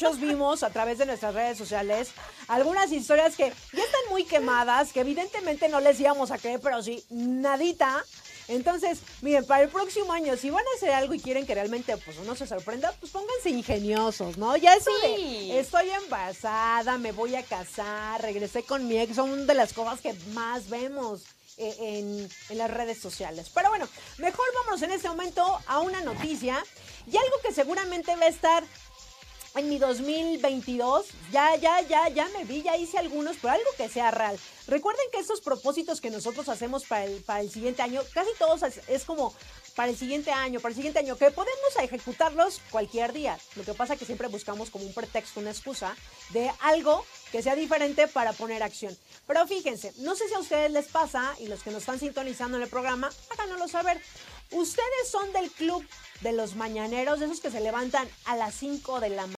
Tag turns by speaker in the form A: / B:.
A: muchos vimos a través de nuestras redes sociales algunas historias que ya están muy quemadas, que evidentemente no les íbamos a creer, pero sí, nadita. Entonces, miren, para el próximo año, si van a hacer algo y quieren que realmente pues uno se sorprenda, pues pónganse ingeniosos, ¿no? Ya eso
B: Sí.
A: de estoy embarazada, me voy a casar, regresé con mi ex, son de las cosas que más vemos eh, en, en las redes sociales. Pero bueno, mejor vámonos en este momento a una noticia y algo que seguramente va a estar en mi 2022, ya, ya, ya, ya me vi, ya hice algunos, pero algo que sea real. Recuerden que estos propósitos que nosotros hacemos para el, para el siguiente año, casi todos es, como para el siguiente año, para el siguiente año, que podemos ejecutarlos cualquier día. Lo que pasa es que siempre buscamos como un pretexto, una excusa de algo que sea diferente para poner acción. Pero fíjense, no sé si a ustedes les pasa y los que nos están sintonizando en el programa, háganoslo saber. ¿Ustedes son del club de los mañaneros, esos que se levantan a las 5 de la mañana?